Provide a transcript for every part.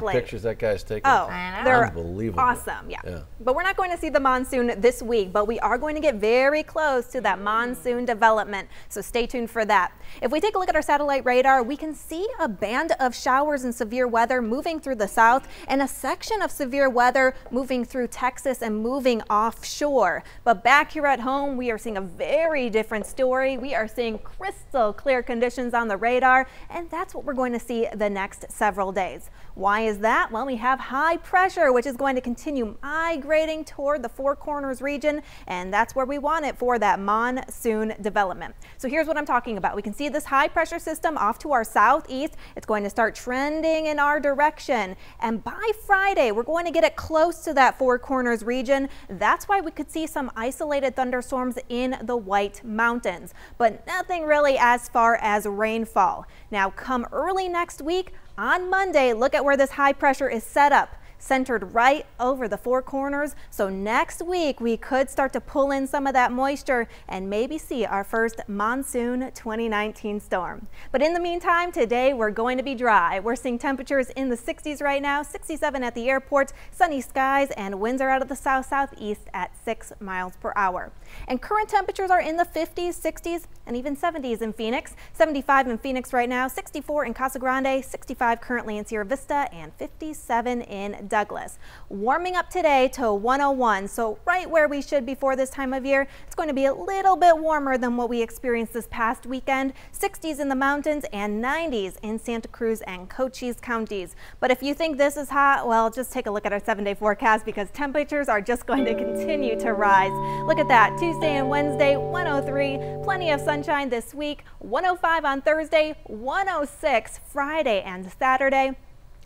The later. pictures that guy's taking. Oh, I they're Unbelievable. awesome. Yeah. Yeah. But we're not going to see the monsoon this week, but we are going to get very close to that monsoon development. So stay tuned for that. If we take a look at our satellite radar, we can see a band of showers and severe weather moving through the south and a section of severe weather moving through Texas and moving offshore. But back here at home, we are seeing a very different story. We are seeing crystal clear conditions on the radar, and that's what we're going to see the next several days. Why is that? Well, we have high pressure, which is going to continue migrating toward the Four Corners region, and that's where we want it for that monsoon development. So here's what I'm talking about. We can see this high pressure system off to our southeast. It's going to start trending in our direction, and by Friday, we're going to get it close to that Four Corners region. That's why we could see some isolated thunderstorms in the White Mountains, but nothing really as far as rainfall. Now, come early next week, on Monday, look at where this high pressure is set up centered right over the four corners. So next week we could start to pull in some of that moisture and maybe see our first monsoon 2019 storm. But in the meantime, today we're going to be dry. We're seeing temperatures in the 60s right now, 67 at the airport, sunny skies and winds are out of the south southeast at 6 miles per hour. And current temperatures are in the 50s, 60s and even 70s in Phoenix. 75 in Phoenix right now, 64 in Casa Grande, 65 currently in Sierra Vista and 57 in Douglas. Warming up today to 101, so right where we should be for this time of year. It's going to be a little bit warmer than what we experienced this past weekend. 60s in the mountains and 90s in Santa Cruz and Cochise counties. But if you think this is hot, well, just take a look at our seven day forecast because temperatures are just going to continue to rise. Look at that. Tuesday and Wednesday, 103. Plenty of sunshine this week. 105 on Thursday, 106 Friday and Saturday.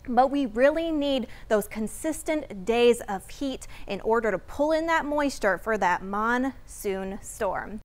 But we really need those consistent days of heat in order to pull in that moisture for that monsoon storm.